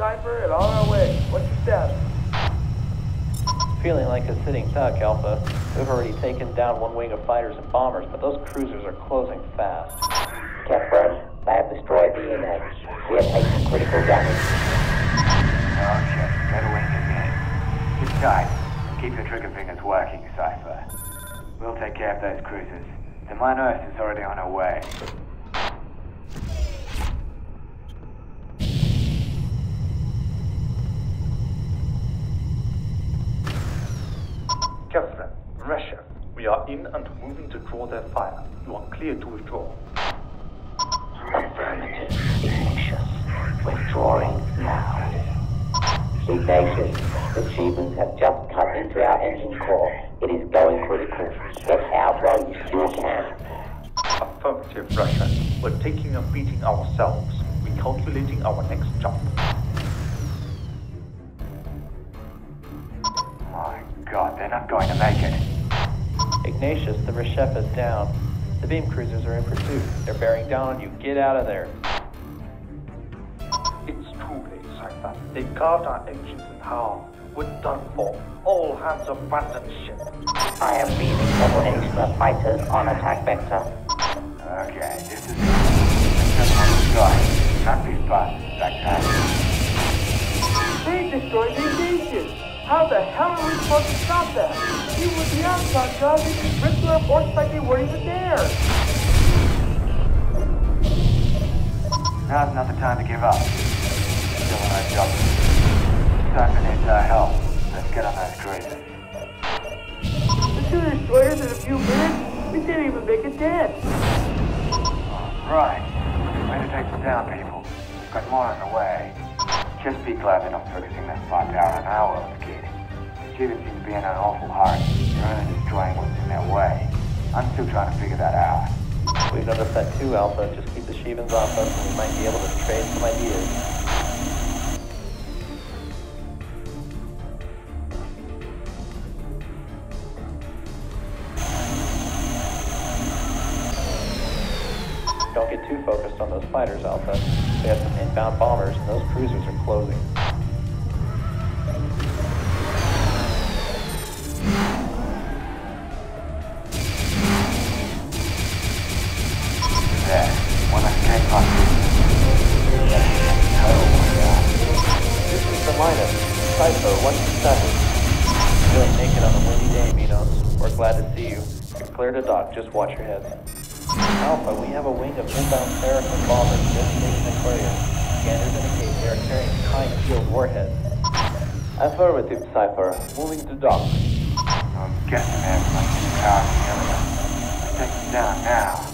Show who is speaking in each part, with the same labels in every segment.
Speaker 1: Cypher, and on our way. What's the status?
Speaker 2: Feeling like a sitting duck, Alpha. We've already taken down one wing of fighters and bombers, but those cruisers are closing fast.
Speaker 3: Kepler, I have destroyed the index. We are taking critical damage.
Speaker 4: Oh, okay, red wing is in. Sit tight. Keep your trigger fingers working, Cypher. We'll take care of those cruisers. The Minos is already on her way.
Speaker 5: Captain, Russia, we are in and moving to draw their fire. You are clear to withdraw.
Speaker 3: Affirmative. Ignatius. Withdrawing now. Ignatius, the Shivans have just cut into our engine core. It is going critical. Get out while you still can.
Speaker 5: Affirmative, Russia. We're taking a beating ourselves. We're calculating our next jump.
Speaker 4: God, they're not going to make it.
Speaker 2: Ignatius, the Reshef is down. The beam cruisers are in pursuit. They're bearing down on you. Get out of there.
Speaker 5: It's too late, Cypher. They cut our engines in half. We're done for. All hands abandon ship.
Speaker 3: I am leading several extra fighters on attack vector.
Speaker 4: Okay, this is it. Let's just on the sky. Can't be fast. That time.
Speaker 1: They destroyed the station. How the hell are we supposed to stop that? Even with the outside guys, they just ripped our force like they weren't even there.
Speaker 4: Now's not the time to give up. Still on our job. Cypher needs our help. Let's get on those cruisers.
Speaker 1: The two destroyers in a few minutes, we didn't even make a dent.
Speaker 4: Right. Way to take them down, people. We've got more on the way. Just be glad they're not focusing that firepower on our world, kid. Cuban seems to be in an awful hurry. They're only destroying what's in their way. I'm still trying to figure that out.
Speaker 2: We've noticed that too, Alpha. Just keep the Shivans off us and we might be able to trade some ideas. Don't get too focused on those fighters, Alpha. They have some inbound bombers and those cruisers are closing.
Speaker 4: There. One escape hostage.
Speaker 2: This is the lineup. Cypher, 127. Feeling naked on a windy day, Minos. We're glad to see you. You're clear to dock, just watch your heads. Alpha, we have a wing of inbound Seraphim bombers just the clear. Scanners indicate they are carrying high-field warheads. Affirmative, Cypher. Moving to dock.
Speaker 4: I'm there's like power in the area. Take them down now.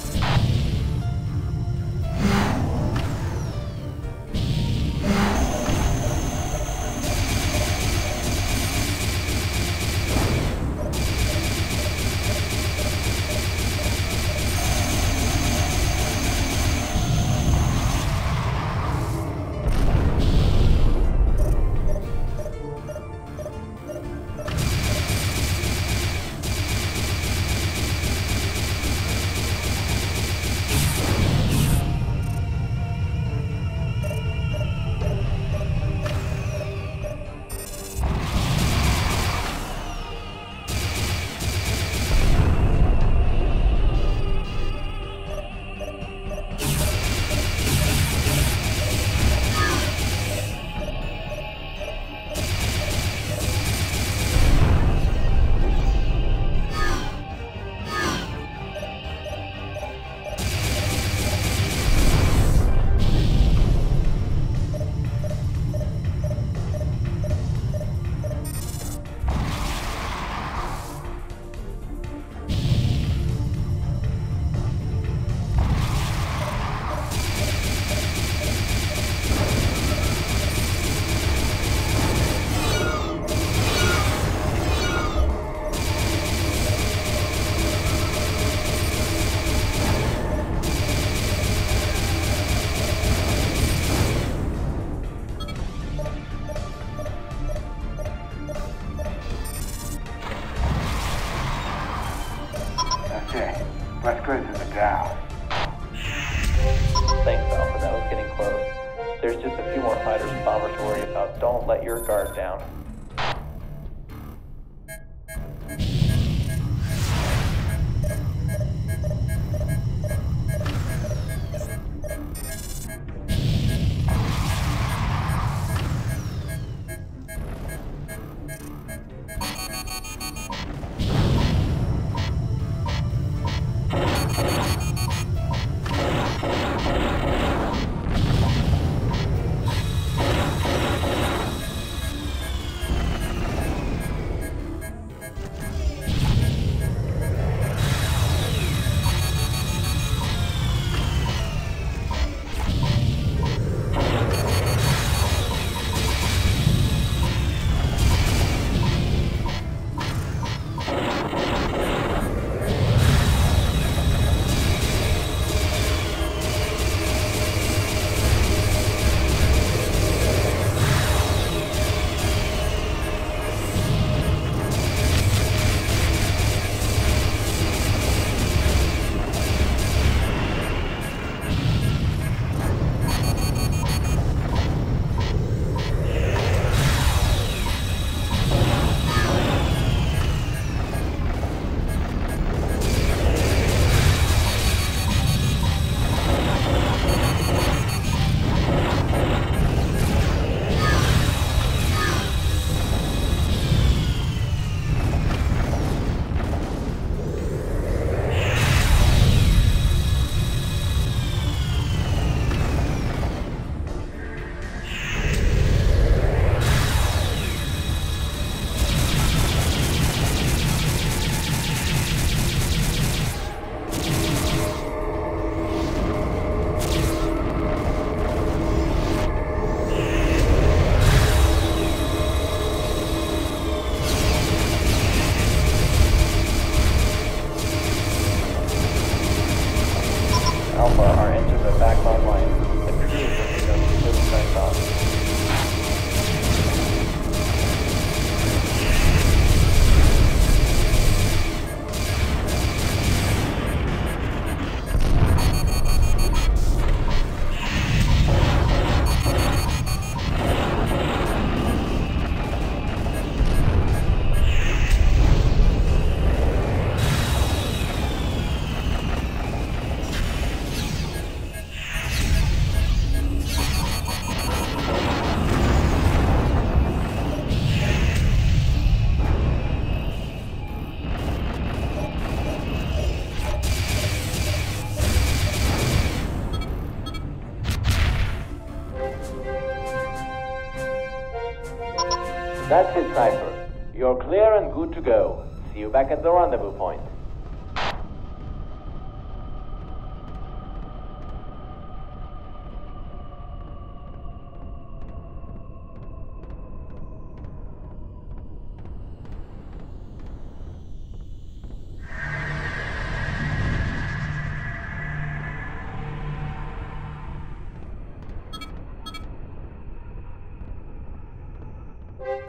Speaker 2: That's it, Cypher. You're clear and good to go. See you back at the rendezvous point.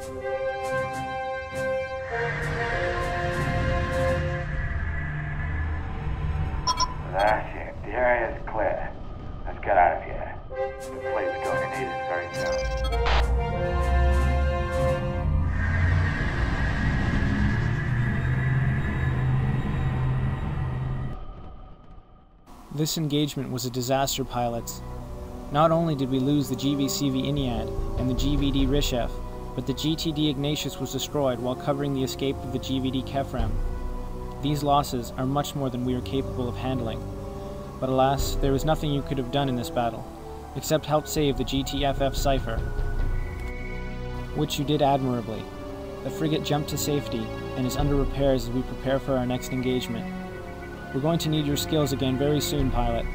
Speaker 4: That's it. Let's get out of here. The fleet's going to need us very soon.
Speaker 6: This engagement was a disaster, pilots. Not only did we lose the GVCV Iniad and the GVD Rishef, but the GTD Ignatius was destroyed while covering the escape of the GVD Kefram. These losses are much more than we are capable of handling. But alas, there was nothing you could have done in this battle, except help save the GTFF Cypher, which you did admirably. The frigate jumped to safety and is under repairs as we prepare for our next engagement. We're going to need your skills again very soon, pilot.